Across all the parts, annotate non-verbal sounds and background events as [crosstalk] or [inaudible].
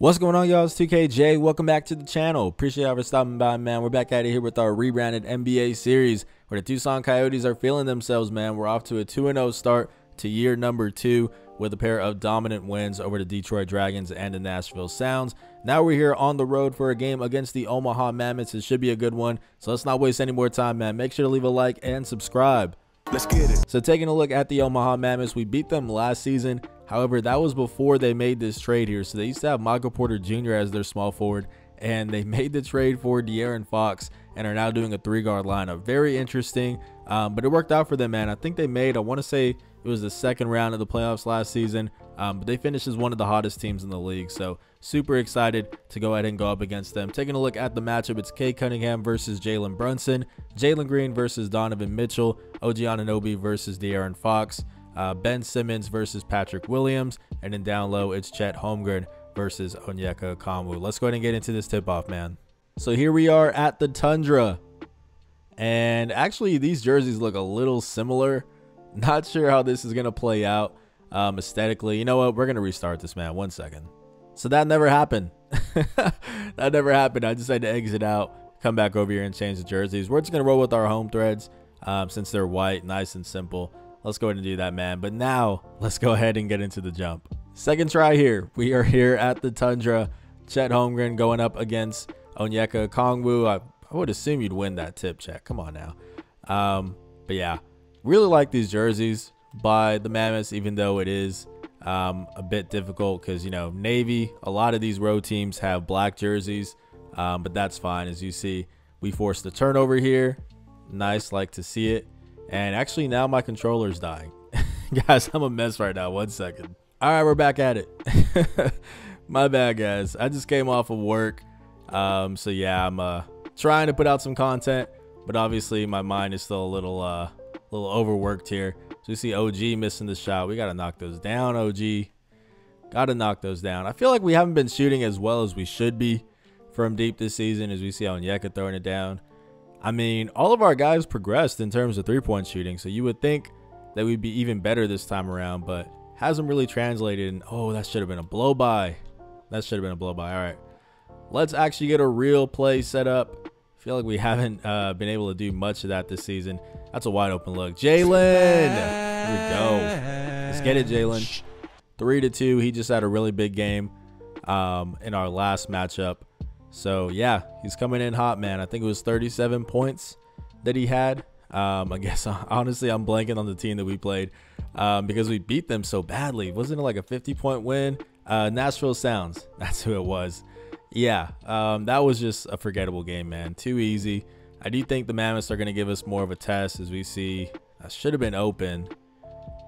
What's going on, y'all? It's 2KJ. Welcome back to the channel. Appreciate y'all for stopping by, man. We're back out of here with our rebranded NBA series where the Tucson Coyotes are feeling themselves, man. We're off to a 2-0 start to year number two with a pair of dominant wins over the Detroit Dragons and the Nashville Sounds. Now we're here on the road for a game against the Omaha Mammoths. It should be a good one. So let's not waste any more time, man. Make sure to leave a like and subscribe. Let's get it. So taking a look at the Omaha Mammoths, we beat them last season. However, that was before they made this trade here. So they used to have Michael Porter Jr. as their small forward, and they [laughs] made the trade for De'Aaron Fox and are now doing a three-guard lineup. Very interesting, um, but it worked out for them, man. I think they made, I want to say it was the second round of the playoffs last season, um, but they finished as one of the hottest teams in the league. So super excited to go ahead and go up against them. Taking a look at the matchup, it's Cade Cunningham versus Jalen Brunson, Jalen Green versus Donovan Mitchell, OG Anunoby versus De'Aaron Fox, uh, Ben Simmons versus Patrick Williams, and then down low, it's Chet Holmgren versus Onyeka Okongwu. Let's go ahead and get into this tip-off, man. So here we are at the Tundra. And actually, these jerseys look a little similar. [laughs] Not sure how this is going to play out um, aesthetically. You know what? We're going to restart this, man. One second. So that never happened. [laughs] that never happened. I decided to exit out, come back over here and change the jerseys. We're just going to roll with our home threads um, since they're white, nice and simple. Let's go ahead and do that, man. But now, let's go ahead and get into the jump. Second try here. We are here at the Tundra. Chet Holmgren going up against Onyeka Okongwu. I, I would assume you'd win that tip check. Come on now. Um, but yeah, really like these jerseys by the Mammoths, even though it is um, a bit difficult because, you know, Navy, a lot of these road teams have black jerseys, um, but that's fine. As you see, we forced the turnover here. Nice, like to see it. And actually, now my controller's dying. [laughs] guys, I'm a mess right now. One second. All right, we're back at it. [laughs] my bad, guys. I just came off of work. Um, so yeah, I'm uh, trying to put out some content, but obviously my mind is still a little, uh, little overworked here. So you see OG missing the shot. We got to knock those down, OG. Got to knock those down. I feel like we haven't been shooting as well as we should be from deep this season as we see on Onyeka throwing it down. I mean, all of our guys progressed in terms of three-point shooting, so you would think that we'd be even better this time around, but hasn't really translated. And, oh, that should have been a blow-by. That should have been a blow-by. All right. Let's actually get a real play set up. I feel like we haven't uh, been able to do much of that this season. That's a wide open look. Jalen! Here we go. Let's get it, Jalen. Three to two. He just had a really big game um, in our last matchup. So yeah, he's coming in hot, man. I think it was 37 points that he had. Um, I guess [laughs] honestly, I'm blanking on the team that we played um, because we beat them so badly. Wasn't it like a 50 point win? Uh, Nashville Sounds. [laughs] That's who it was. Yeah, um, that was just a forgettable game, man. Too easy. I do think the Mammoths are going to give us more of a test as we see. I should have been open.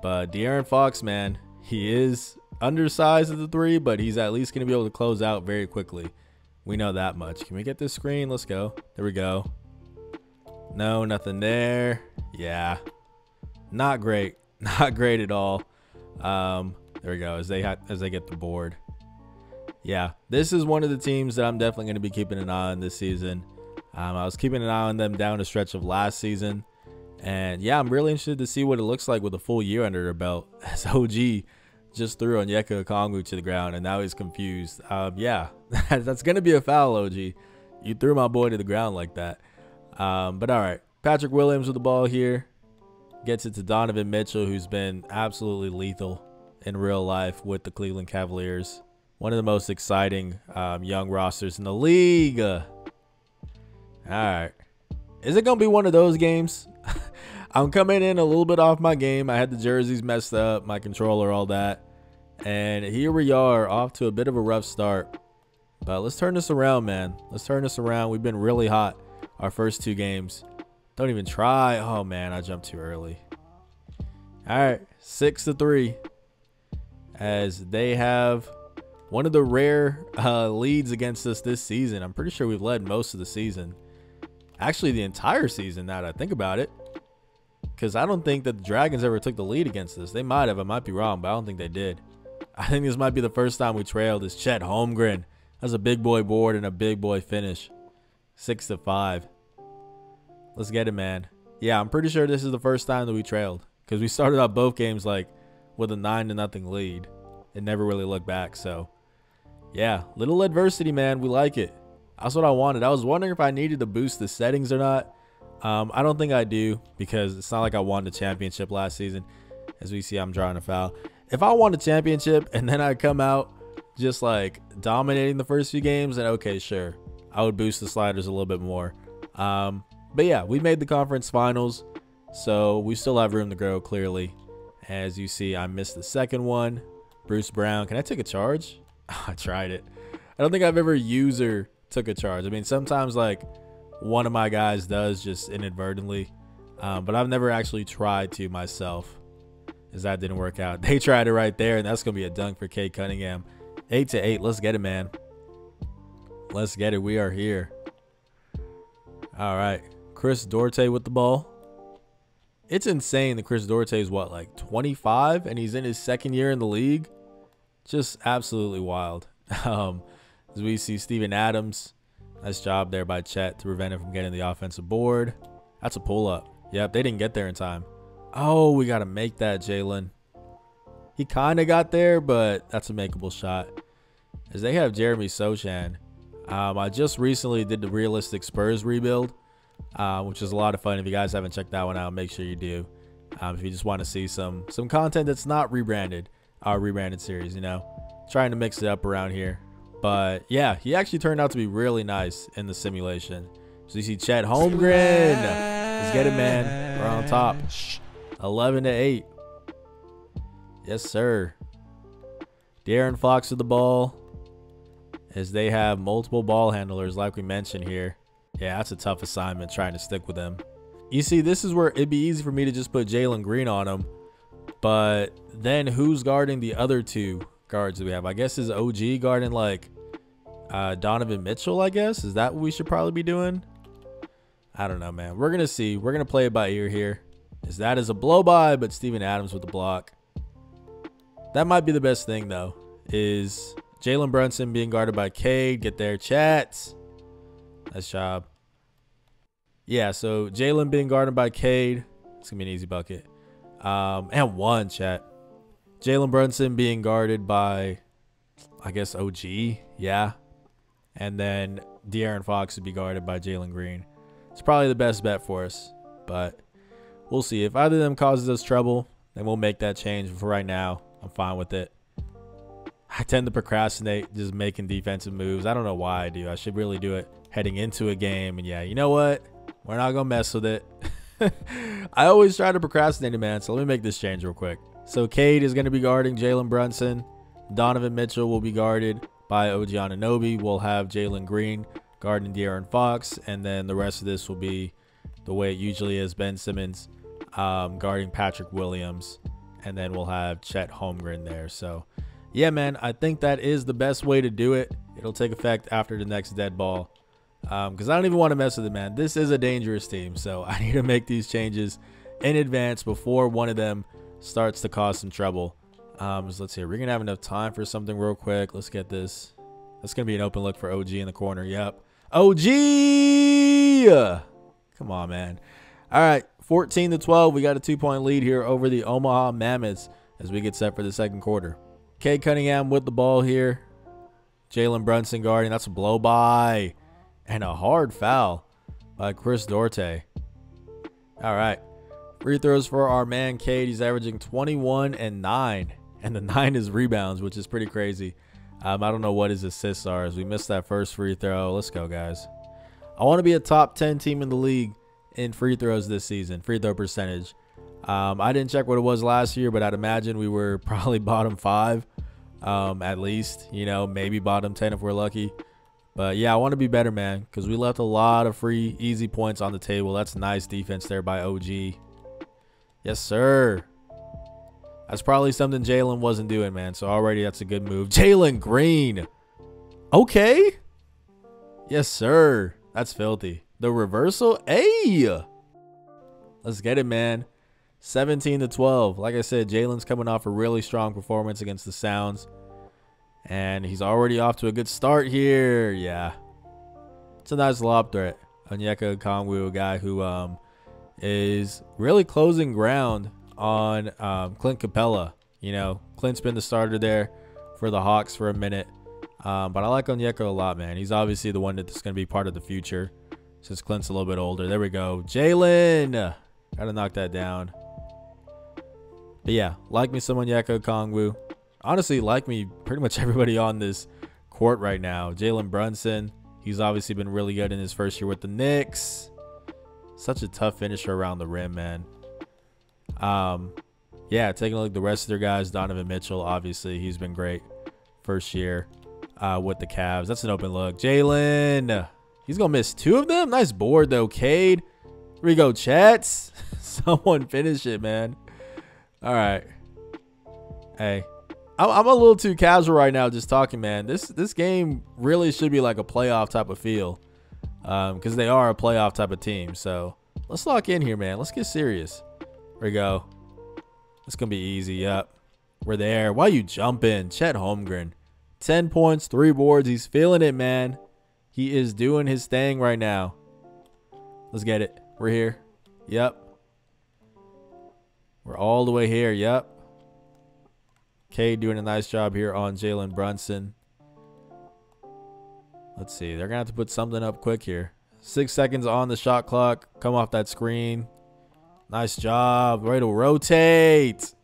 But De'Aaron Fox, man, he is undersized at the three, but he's at least going to be able to close out very quickly. We know that much. Can we get this screen? Let's go. There we go. No, nothing there. Yeah. Not great. [laughs] Not great at all. Um, there we go. As they as they get the board. Yeah, this is one of the teams that I'm definitely going to be keeping an eye on this season. Um, I was keeping an eye on them down the stretch of last season. And yeah, I'm really interested to see what it looks like with a full year under their belt. [laughs] As OG just threw Onyeka Okongwu to the ground, and now he's confused. Um, yeah, [laughs] that's going to be a foul, OG. You threw my boy to the ground like that. Um, but all right, Patrick Williams with the ball here. Gets it to Donovan Mitchell, who's been absolutely lethal in real life with the Cleveland Cavaliers. One of the most exciting um, young rosters in the league. all right. Is it going to be one of those games? [laughs] I'm coming in a little bit off my game. I had the jerseys messed up, my controller, all that. And here we are off to a bit of a rough start. But let's turn this around, man. Let's turn this around. We've been really hot our first two games. Don't even try. Oh, man, I jumped too early. All right, six to three. As they have one of the rare uh, leads against us this season. I'm pretty sure we've led most of the season. Actually, the entire season, now that I think about it. Because I don't think that the Dragons ever took the lead against us. They might have. I might be wrong, but I don't think they did. I think this might be the first time we trailed is Chet Holmgren. That's a big boy board and a big boy finish. Six to five. Let's get it, man. Yeah, I'm pretty sure this is the first time that we trailed. Because we started out both games like with a nine to nothing lead. And never really looked back. So Yeah, little adversity, man. We like it. That's what I wanted. I was wondering if I needed to boost the settings or not. Um, I don't think I do because it's not like I won the championship last season. As we see, I'm drawing a foul. If I won the championship and then I come out just like dominating the first few games, then okay, sure. I would boost the sliders a little bit more. Um, but yeah, we made the conference finals. So we still have room to grow, clearly. As you see, I missed the second one. Bruce Brown. Can I take a charge? [laughs] I tried it. I don't think I've ever user took a charge. I mean, sometimes like one of my guys does just inadvertently, um, but I've never actually tried to myself, as that didn't work out. [laughs] They tried it right there, and that's gonna be a dunk for Cade Cunningham. Eight to eight. Let's get it, man. Let's get it. We are here. All right, Chris Duarte with the ball. It's insane that Chris Duarte is what, like 25, and he's in his second year in the league. Just absolutely wild. [laughs] Um, as we see Steven Adams, nice job there by Chet to prevent him from getting the offensive board. That's a pull up. Yep, they didn't get there in time. Oh, we got to make that, Jalen. He kind of got there, but that's a makeable shot. As they have Jeremy Sochan. Um, I just recently did the realistic Spurs rebuild uh, which is a lot of fun. If you guys haven't checked that one out, make sure you do. Um, if you just want to see some some content that's not rebranded, our rebranded series, you know, trying to mix it up around here. But yeah, he actually turned out to be really nice in the simulation. So you see Chet Holmgren. Let's get it, man. We're on top. 11 to 8. Yes, sir. De'Aaron Fox with the ball. As they have multiple ball handlers, like we mentioned here. Yeah, that's a tough assignment trying to stick with them. You see, this is where it'd be easy for me to just put Jalen Green on him. But then who's guarding the other two guards that we have? I guess is OG guarding like uh, Donovan Mitchell, I guess? Is that what we should probably be doing? I don't know, man. We're going to see. We're going to play it by ear here. Is that is a blow by, but Steven Adams with the block. That might be the best thing, though, is Jalen Brunson being guarded by Cade. Get there, chats. Nice job. Yeah, so Jalen being guarded by Cade. It's going to be an easy bucket. Um, and one, Chet. Jalen Brunson being guarded by, I guess, OG. Yeah. And then De'Aaron Fox would be guarded by Jalen Green. It's probably the best bet for us. But we'll see. If either of them causes us trouble, then we'll make that change. But for right now, I'm fine with it. I tend to procrastinate just making defensive moves. I don't know why I do. I should really do it heading into a game. And yeah, you know what? We're not going to mess with it. [laughs] I always try to procrastinate, man. So let me make this change real quick. So Cade is going to be guarding Jalen Brunson. Donovan Mitchell will be guarded by OG Anunoby. We'll have Jalen Green guarding De'Aaron Fox. And then the rest of this will be the way it usually is. Ben Simmons um, guarding Patrick Williams. And then we'll have Chet Holmgren there. So yeah, man, I think that is the best way to do it. It'll take effect after the next dead ball because um, I don't even want to mess with it, man. This is a dangerous team, so [laughs] I need to make these changes in advance before one of them starts to cause some trouble. Um, so let's see. We're gonna have enough time for something real quick. Let's get this. That's gonna be an open look for OG in the corner. Yep. OG. Come on, man. All right, 14 to 12. We got a two-point lead here over the Omaha Mammoths as we get set for the second quarter. Cade Cunningham with the ball here. Jalen Brunson guarding. That's a blow by and a hard foul by Chris Duarte. All right. Free throws for our man Cade. He's averaging 21 and 9. And the 9 is rebounds, which is pretty crazy. Um, I don't know what his assists are as we missed that first free throw. Let's go, guys. I want to be a top 10 team in the league in free throws this season, free throw percentage. Um, I didn't check what it was last year, but I'd imagine we were [laughs] probably bottom five um, at least, you know, maybe bottom 10 if we're lucky. But yeah, I want to be better, man, because we left a lot of free, easy points on the table. That's nice defense there by OG. Yes, sir. That's probably something Jalen wasn't doing, man. So already that's a good move. [laughs] Jalen Green. Okay. Yes, sir. That's filthy. The reversal. Hey. Let's get it, man. 17 to 12. Like I said, Jalen's coming off a really strong performance against the Sounds. And he's already off to a good start here. Yeah. It's a nice lob threat. Onyeka Okongwu, a guy who um, is really closing ground on um, Clint Capela. You know, Clint's been the starter there for the Hawks for a minute. Um, but I like Onyeka a lot, man. He's obviously the one that's going to be part of the future since Clint's a little bit older. There we go. Jalen. Got to knock that down. But yeah, like me some Onyeka Okongwu. Honestly, like me pretty much [laughs] everybody on this court right now. Jalen Brunson. He's obviously been really good in his first year with the Knicks. Such a tough finisher around the rim, man. Um, yeah, taking a look at the rest of their guys. Donovan Mitchell, obviously, he's been great first year uh, with the Cavs. That's an open look. Jalen, he's gonna miss two of them. Nice board though, Cade. Here we go, Chats. [laughs] Someone finish it, man. All right. Hey, I'm a little too casual right now, just talking, man. This this game really should be like a playoff type of feel, um, because they are a playoff type of team. So let's lock in here, man. Let's get serious. We go. It's gonna be easy. Yep, we're there. Why you jumping, Chet Holmgren? 10 points, three boards. He's feeling it, man. He is doing his thing right now. Let's get it. We're here. Yep. We're all the way here. Yep. Cade doing a nice job here on Jalen Brunson. Let's see. They're going to have to put something up quick here. Six seconds on the shot clock. Come off that screen. Nice job. Way to rotate.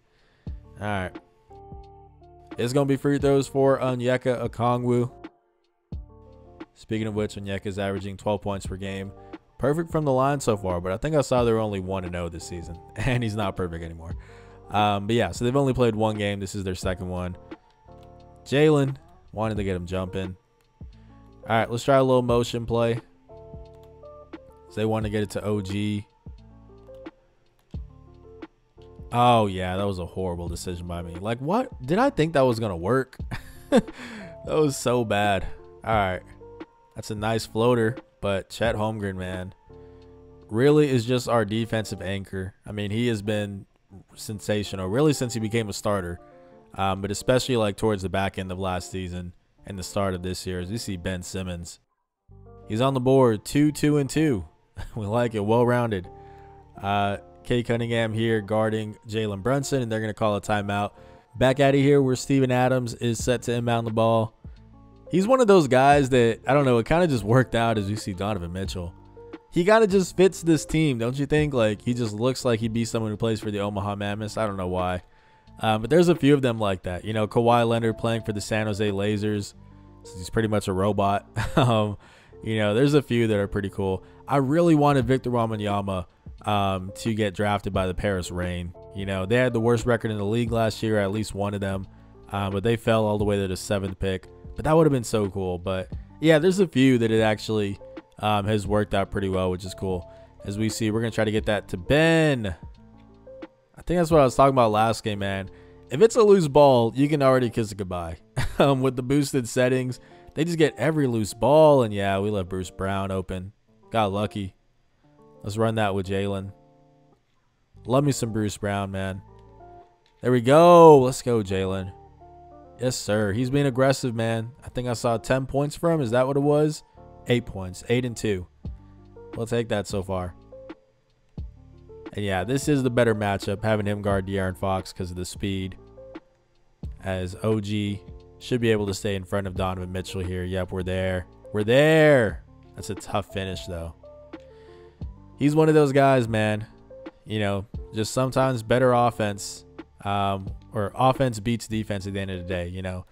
All right. It's going to be free throws for Onyeka Okongwu. Speaking of which, Onyeka is averaging 12 points per game. Perfect from the line so far, but I think I saw they're only 1-0 this season. [laughs] And he's not perfect anymore. Um, but yeah, so they've only played one game. This is their second one. Jalen wanted to get him jumping. All right, let's try a little motion play. So they want to get it to OG. Oh, yeah, that was a horrible decision by me. Like, what? Did I think that was to work? [laughs] that was so bad. All right. That's a nice floater, but Chet Holmgren, man, really is just our defensive anchor. I mean, he has been sensational, really, since he became a starter. Um, but especially like towards the back end of last season and the start of this year, as we see Ben Simmons. He's on the board, two, two, and two. [laughs] we like it, well rounded. Uh, Cade Cunningham here guarding Jalen Brunson, and they're going to call a timeout. Back out of here where Steven Adams is set to inbound the ball. He's one of those guys that, I don't know, it kind of just worked out as you see Donovan Mitchell he kind of just fits this team, don't you think? Like he just looks like he'd be someone who plays for the Omaha Mammoths. I don't know why, um, but there's a few of them like that. You know, Kawhi Leonard playing for the San Jose Lasers. He's pretty much a robot. [laughs] um, you know, there's a few that are pretty cool. I really wanted Victor Wembanyama um, to get drafted by the Paris Reign. You know, they had the worst record in the league last year, at least one of them, um, but they fell all the way to the seventh pick. But that would have been so cool. But yeah, there's a few that it actually um, has worked out pretty well, which is cool. As we see, we're going to try to get that to Ben. I think that's what I was talking about last game, man. If it's a loose ball, you can already kiss it goodbye. [laughs] um, with the boosted settings, they just get every loose ball. And yeah, we left Bruce Brown open. Got lucky. Let's run that with Jalen. Love me some Bruce Brown, man. There we go. Let's go, Jalen. Yes, sir. He's being aggressive, man. I think I saw 10 points for him. Is that what it was? Eight points. Eight and two. We'll take that so far. And yeah, this is the better matchup, having him guard De'Aaron Fox because of the speed. As OG should be able to stay in front of Donovan Mitchell here. Yep, we're there. We're there. That's a tough finish, though. He's one of those guys, man. You know, just sometimes better offense um, or offense beats defense at the end of the day, you know.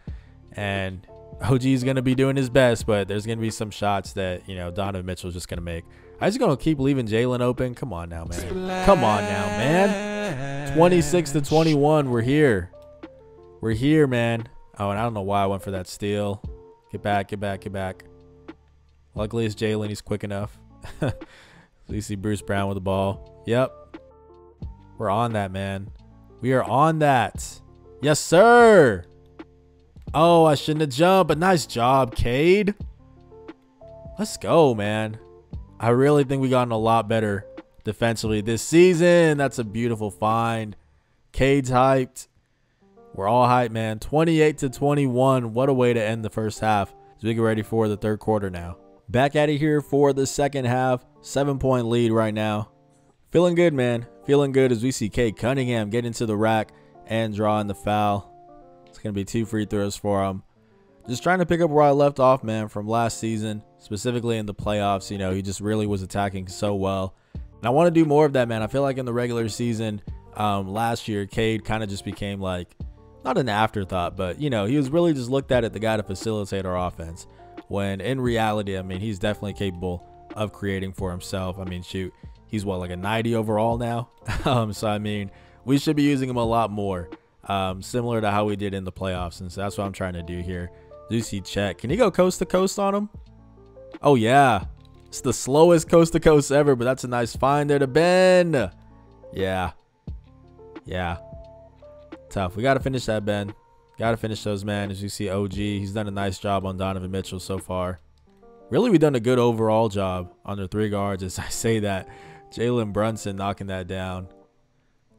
And OG is going to be doing his best, but there's going to be some shots that, you know, Donovan Mitchell's just going to make. I'm just going to keep leaving Jalen open. Come on now, man. Come on now, man. 26 to 21. We're here. We're here, man. Oh, and I don't know why I went for that steal. Get back, get back, get back. Luckily, it's Jalen. He's quick enough. [laughs] you see Bruce Brown with the ball. Yep. We're on that, man. We are on that. Yes, sir. Oh, I shouldn't have jumped, but nice job, Cade. Let's go, man. I really think we've gotten a lot better defensively this season. That's a beautiful find. Cade's hyped. We're all hyped, man. 28 to 21. What a way to end the first half as we get ready for the third quarter now. Back at it here for the second half. Seven point lead right now. Feeling good, man. Feeling good as we see Cade Cunningham get into the rack and draw in the foul. It's going to be two free throws for him. just trying to pick up where I left off, man, from last season, specifically in the playoffs. You know, he just really was attacking so well. And I want to do more of that, man. I feel like in the regular season um, last year, Cade kind of just became like not an afterthought, but you know, he was really just looked at as the guy to facilitate our offense. When in reality, I mean, he's definitely capable of creating for himself. I mean, shoot, he's what like a 90 overall now. [laughs] um, so I mean, we should be using him a lot more, um, similar to how we did in the playoffs. And so that's what I'm trying to do here. Lucy check. Can he go coast to coast on him? Oh yeah, it's the slowest coast to coast ever, but that's a nice find there to Ben. Yeah, yeah, tough. We got to finish that Ben. Got to finish those, man. As you see, OG, he's done a nice job on Donovan Mitchell so far. Really, we've done a good overall job the three guards. As [laughs] I say that, Jalen Brunson knocking that down.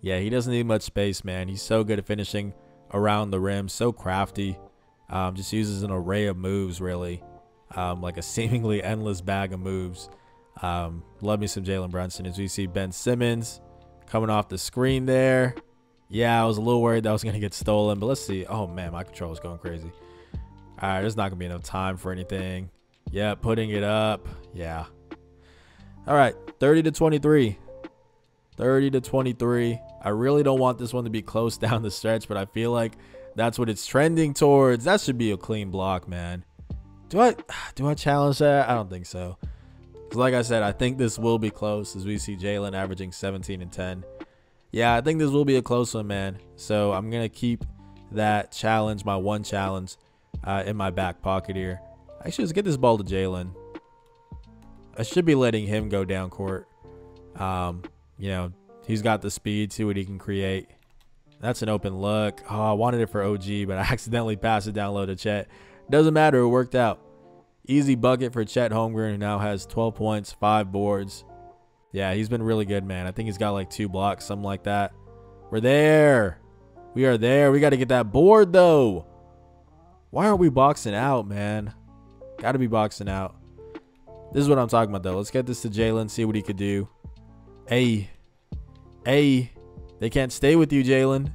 Yeah, he doesn't need much space, man. He's so good at finishing around the rim, so crafty. Um, just uses an array of moves, really. Um, like a [laughs] seemingly endless bag of moves. Um, love me some Jalen Brunson. As we see Ben Simmons coming off the screen there. Yeah, I was a little worried that was going to get stolen, but let's see. Oh, man, my control is going crazy. All right, there's not to be enough time for anything. Yeah, putting it up. Yeah. All right, 30 to 23. 30 to 23. I really don't want this one to be [laughs] close down the stretch, but I feel like that's what it's trending towards. That should be a clean block, man. Do I [sighs] do I challenge that? I don't think so. Cause like I said, I think this will be close as we see Jalen averaging 17 and 10. Yeah, I think this will be a close one, man. So I'm gonna keep that challenge, my one challenge, uh, in my back pocket here. Actually, let's get this ball to Jalen. I should be letting him go down court. Um, you know, he's got the speed, see what he can create. That's an open look. Oh, I wanted it for OG, but [laughs] I accidentally passed it down low to Chet. Doesn't matter. It worked out. Easy bucket for Chet Holmgren, who now has 12 points, five boards. Yeah, he's been really good, man. I think he's got like two blocks, something like that. We're there. We are there. We got to get that board, though. Why aren't we boxing out, man? Got to be boxing out. This is what I'm talking about, though. Let's get this to Jalen, see what he could do. Hey. Hey. They can't stay with you, Jalen.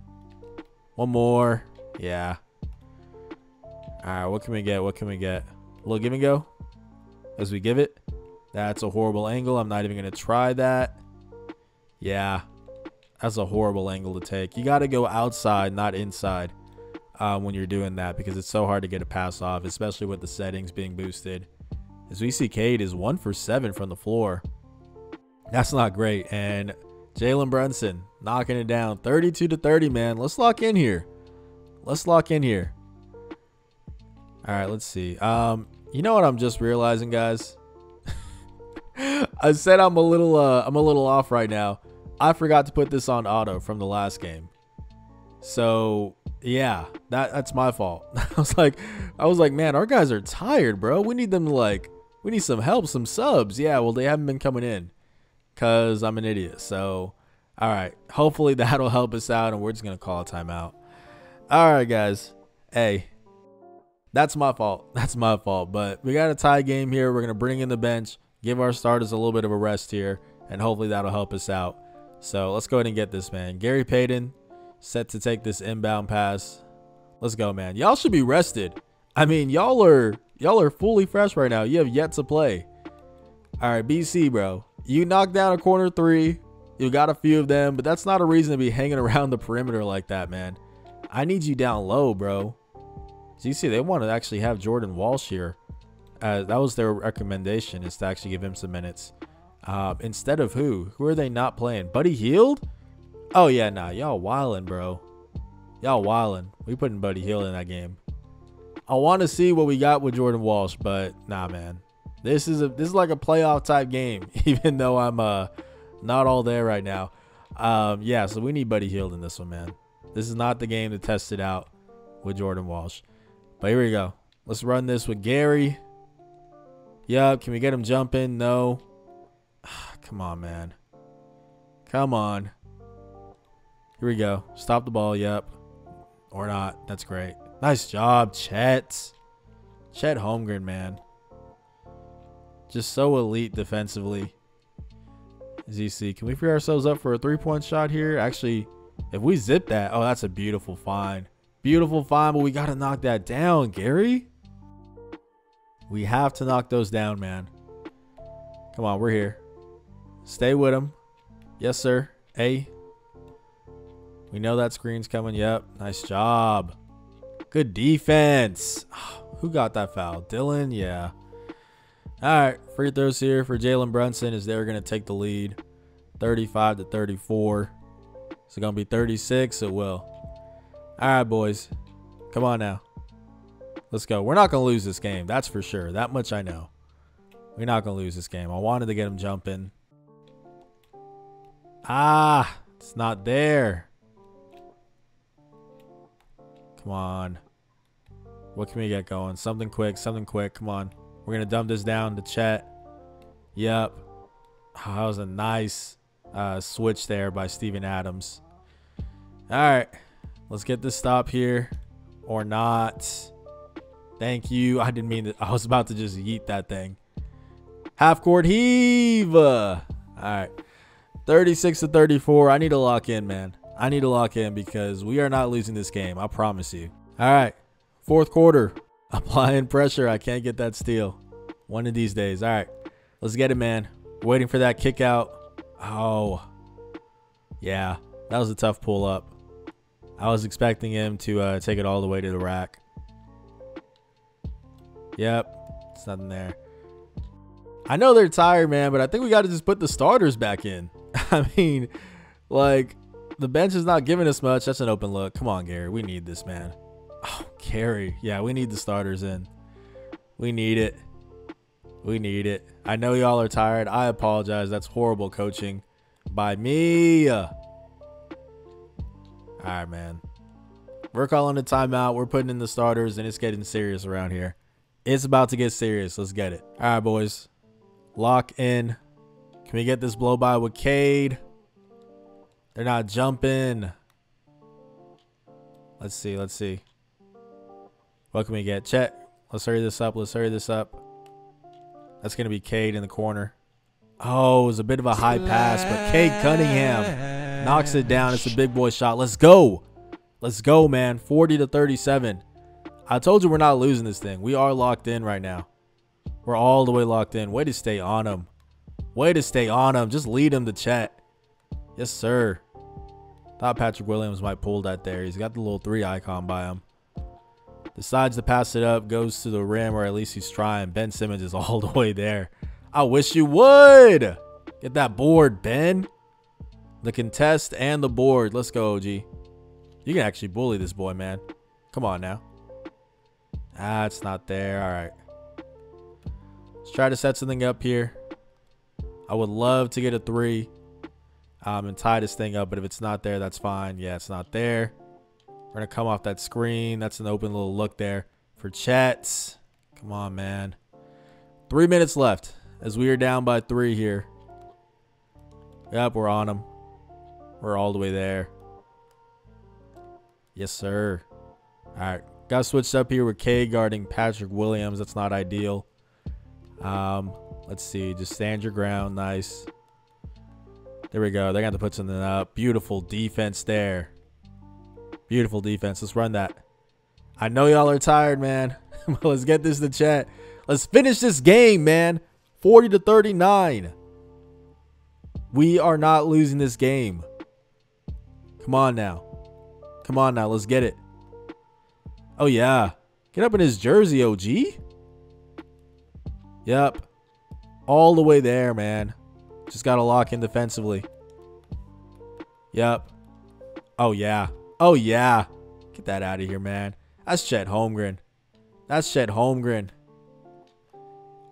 One more. Yeah. All right, what can we get? What can we get? A little give and go as we give it. That's a horrible angle. I'm not even going to try that. Yeah, that's a horrible angle to take. You got to go outside, not inside um, when you're doing that because it's so hard to get a pass off, especially with the settings being boosted. As we see, Cade is one for seven from the floor. That's not great. And Jalen Brunson knocking it down 32 to 30, man. Let's lock in here. Let's lock in here. All right, let's see. Um, you know what I'm just realizing, guys? I said I'm a little uh I'm a little off right now. I forgot to put this on auto from the last game. So yeah, that that's my fault. [laughs] I was like I was like, man, our guys are tired, bro. We need them to like we need some help, some subs. Yeah, well they haven't been coming in. Cause I'm an idiot. So all right. Hopefully [laughs] that'll help us out and we're just gonna call a timeout. Alright guys. Hey, that's my fault. [laughs] That's my fault. But we got a tie game here. We're to bring in the bench, give our starters a little bit of a rest here, and hopefully that'll help us out. So let's go ahead and get this, man. Gary Payton set to take this inbound pass. Let's go, man. Y'all should be rested. I mean, y'all are y'all are fully fresh right now. You have yet to play. All right, BC, bro. You knocked down a corner three. You got a few of them, but that's not a reason to be [laughs] hanging around the perimeter like that, man. I need you down low, bro. So you see, they want to actually have Jordan Walsh here. Uh, that was their recommendation is to actually give him some minutes. Uh, instead of who? Who are they not playing? Buddy Hield? Oh, yeah, nah. Y'all wildin', bro. Y'all wildin'. We putting Buddy Hield in that game. I want to see what we got with Jordan Walsh, but nah, man. This is a this is like a playoff type game, [laughs] even though I'm uh not all there right now. Um, yeah, so we need Buddy Hield in this one, man. This is not the game to test it out with Jordan Walsh. But here we go. Let's run this with Gary. Yup. Can we get him jumping? No. [sighs] Come on, man. Come on. Here we go. Stop the ball. Yep. Or not. That's great. Nice job, Chet. Chet Holmgren, man. Just so elite defensively. ZC, can we free ourselves up for a three-point shot here? Actually, if we zip that, oh, that's a beautiful find. Beautiful find, but we got to knock that down, Gary. We have to knock those down, man. Come on, we're here. Stay with him. Yes, sir. A. We know that screen's coming. Yep. Nice job. Good defense. Ah, who got that foul? Dylan? Yeah. All right. Free throws here for Jalen Brunson as they're going to take the lead 35 to 34. It's going to be 36. It will. All right, boys. Come on now. Let's go. We're not going to lose this game. That's for sure. That much I know. We're not going to lose this game. I wanted to get him jumping. Ah, it's not there. Come on. What can we get going? Something quick, something quick. Come on. We're going to dump this down to Chet. Yep. Oh, that was a nice uh, switch there by Steven Adams. All right. Let's get this stop here. Or not. Thank you. I didn't mean that. I was about to just yeet that thing. Half court heave. All right. 36 to 34. I need to lock in, man. I need to lock in because we are not losing this game. I promise you. All right. Fourth quarter. [laughs] Applying pressure. I can't get that steal. One of these days. All right. Let's get it, man. Waiting for that kick out. Oh. Yeah. That was a tough pull up. I was expecting him to uh, take it all the way to the rack. Yep. It's nothing there. I know they're tired, man, but I think we got to just put the starters back in. [laughs] I mean, like, the bench is not giving us much. That's an open look. Come on, Gary. We need this, man. Oh, Gary. Yeah, we need the starters in. We need it. We need it. I know y'all are tired. I apologize. That's horrible coaching by me. All right, man. We're calling a timeout. We're putting in the starters, and it's getting serious around here. It's about to get serious. Let's get it. All right, boys. Lock in. Can we get this blow by with Cade? They're not jumping. Let's see. Let's see. What can we get? Chet. Let's hurry this up. Let's hurry this up. That's going to be Cade in the corner. Oh, it was a bit of a high pass, but Cade Cunningham knocks it down. It's a big boy shot. Let's go. Let's go, man. 40 to 37. I told you we're not losing this thing. We are locked in right now. We're all the way locked in. Way to stay on him. Way to stay on him. Just lead him to Chet. Yes, sir. Thought Patrick Williams might pull that there. He's got the little three icon by him. Decides to pass it up. Goes to the rim, or at least he's trying. Ben Simmons is [laughs] all the way there. I wish you would. Get that board, Ben. The contest and the board. Let's go, OG. You can actually bully this boy, man. Come on now. Ah, it's not there. All right. Let's try to set something up here. I would love to get a three um, and tie this thing up, but if it's not there, that's fine. Yeah, it's not there. We're going to come off that screen. That's an open little look there for Chet. Come on, man. Three minutes left as we are down by three here. Yep, we're on them. We're all the way there. Yes, sir. All right. Got switched up here with K guarding Patrick Williams. That's not ideal. Um, let's see. Just stand your ground. Nice. There we go. They're going to put something up. Beautiful defense there. Beautiful defense. Let's run that. I know y'all are tired, man. [laughs] Let's get this to Chet. Let's finish this game, man. 40 to 39. We are not losing this game. Come on now. Come on now. Let's get it. Oh, yeah. Get up in his jersey, OG. Yep. All the way there, man. Just got to lock in defensively. Yep. Oh, yeah. Oh, yeah. Get that out of here, man. That's Chet Holmgren. That's Chet Holmgren.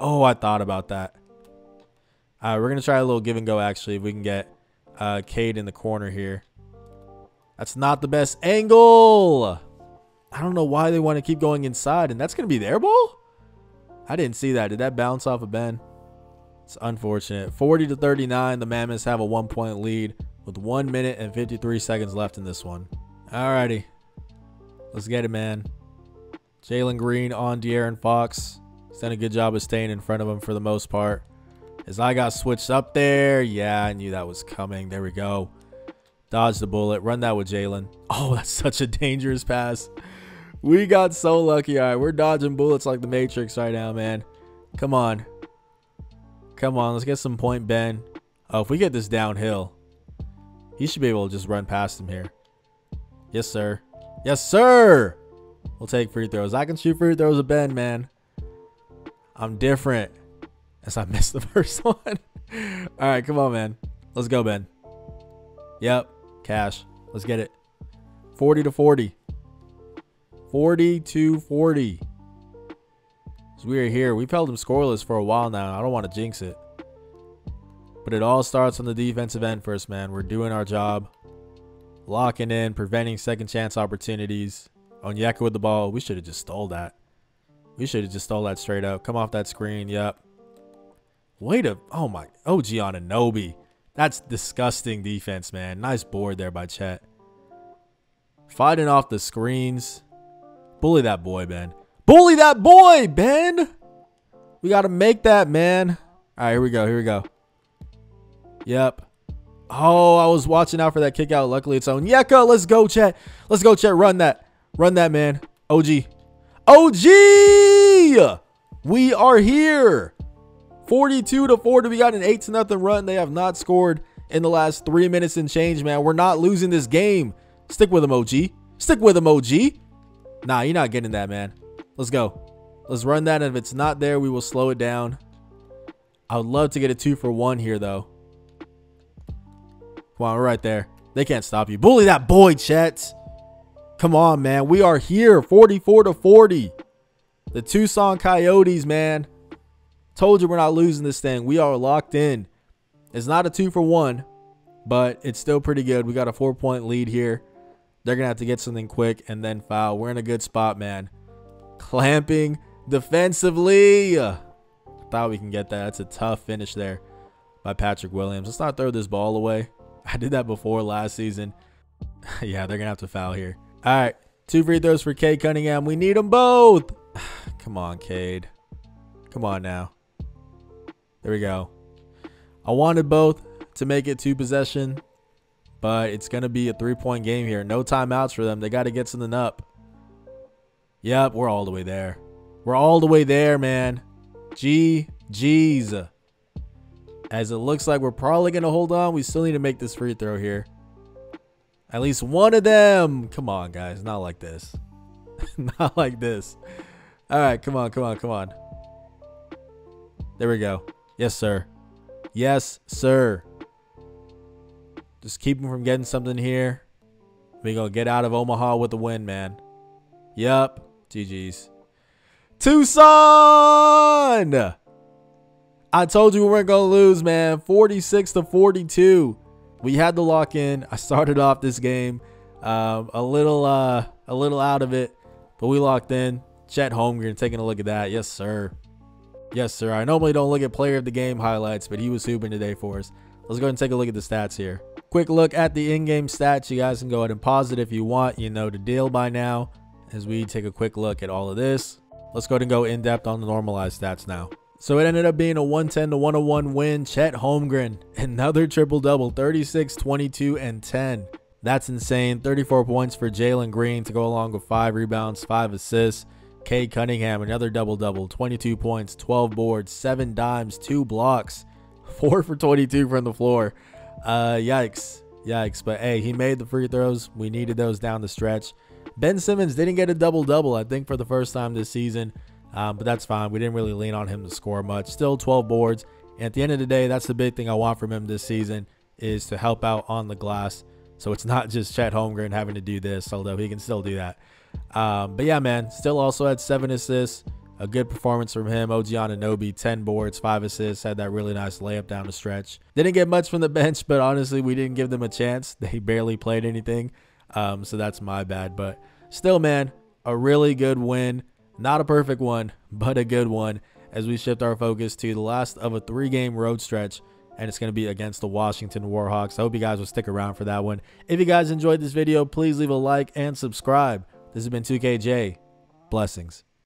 Oh, I thought about that. Right, we're going to try a little give and go, actually, if we can get uh, Cade in the corner here. That's not the best angle. I don't know why they want to keep going inside, and that's going to be their ball? I didn't see that. Did that bounce off of Ben? It's unfortunate. 40 to 39. The Mammoths have a one point lead with 1 minute and 53 seconds left in this one. Alrighty. Let's get it, man. Jalen Green on De'Aaron Fox. He's done a good job of staying in front of him for the most part. As I got switched up there. Yeah, I knew that was coming. There we go. Dodge the bullet. Run that with Jalen. [laughs] Oh, that's such a dangerous pass. We got so lucky. All right, we're dodging bullets like the Matrix right now, man. Come on. Come on, let's get some point Ben. Oh, if we get this downhill, he should be able to just run past him here. Yes, sir. Yes, sir. We'll take free throws. I can shoot free throws with Ben, man. I'm different. As I missed the [laughs] first one. All right, come on, man. Let's go, Ben. Yep. Cash. Let's get it. 40 to 40. 40 to 40. So we are here. We've held them scoreless for a while now. I don't want to jinx it. But it all starts on the defensive end first, man. We're doing our job. Locking in, preventing second chance opportunities. Onyeka with the ball. We should have just stole that. We should have just stole that straight up. Come off that screen. Yep. Wait a... Oh, my... OG Anunoby. That's disgusting defense, man. Nice board there by Chet. Fighting off the screens. Bully that boy, Ben. Bully that boy, Ben! We got to make that, man. All right, here we go. Here we go. Yep. Oh, I was watching out for that kick out. Luckily, it's on. Yeka, let's go, Chet. Let's go, Chet. Run that. Run that, man. OG. OG! We are here. 42 to 40. We got an 8 to nothing run. They have not scored in the last three minutes and change, man. We're not losing this game. Stick with them, OG. Stick with them, OG. Nah, you're not getting that, man. Let's go. Let's run that. And if it's not there, we will slow it down. I would love to get a two for one here, though. Come on, we're right there. They can't stop you. Bully that boy, Chet. Come on, man. We are here. 44 to 40. The Tucson Coyotes, man. Told you we're not losing this thing. We are locked in. It's not a two for one, but it's still pretty good. We got a four point lead here. They're going to have to get something quick and then foul. We're in a good spot, man. Clamping defensively. Thought we can get that. That's a tough finish there by Patrick Williams. Let's not throw this ball away. [laughs] I did that before last season. [laughs] yeah, they're going to have to foul here. All right. Two free throws for Cade Cunningham. We need them both. [sighs] Come on, Cade. Come on now. There we go. I wanted both to make it two possession, but it's going to be a three-point game here. No timeouts for them. They got to get something up. Yep, we're all the way there. We're all the way there, man. G G's. As it looks like we're probably going to hold on. We still need to make this free throw here. At least one of them. Come on, guys. Not like this. [laughs] Not like this. All right, come on, come on, come on. There we go. Yes, sir. Yes, sir. Just keep him from getting something here. We gonna get out of Omaha with a win, man. Yup. GG's. Tucson! I told you we weren't gonna lose, man. 46 to 42. We had to lock in. I started off this game um, a little uh, a little out of it, but we locked in. Chet Holmgren taking a look at that. Yes, sir. Yes, sir. I normally don't look at player of the game highlights, but he was hooping today for us. Let's go ahead and take a look at the stats here. Quick look at the in-game stats. You guys can go ahead and pause it if you want. You know the deal by now as we take a quick look at all of this. Let's go ahead and go in depth on the normalized stats now. So it ended up being a 110 to 101 win. Chet Holmgren, [laughs] another triple double 36, 22, and 10. That's insane. 34 points for Jalen Green to go along with five rebounds, five assists. Cade Cunningham, another double double 22 points, 12 boards, seven dimes, two blocks, [laughs] four for 22 from the floor. Uh, yikes. Yikes. But hey, he made the free throws. We needed those down the stretch. Ben Simmons didn't get a double double, I think, for the first time this season. Um, but that's fine. We didn't really lean on him to score much. Still 12 boards. And at the end of the day, that's the big thing I want from him this season is to help out on the glass. So it's not [laughs] just Chet Holmgren having to do this, although he can still do that. Um, but yeah, man, still also had seven assists. A good performance from him. OG Anunoby, 10 boards, 5 assists. Had that really nice layup down the stretch. Didn't get much from the [laughs] bench, but honestly, we didn't give them a chance. They barely played anything. Um, so that's my bad. But still, man, a really good win. Not a perfect one, [laughs] but a good one as we shift our focus to the last of a three game road stretch. And it's going to be against the Washington Warhawks. I hope you guys will stick around for that one. If you guys enjoyed this video, please leave a like and subscribe. This has been 2KJ. Blessings.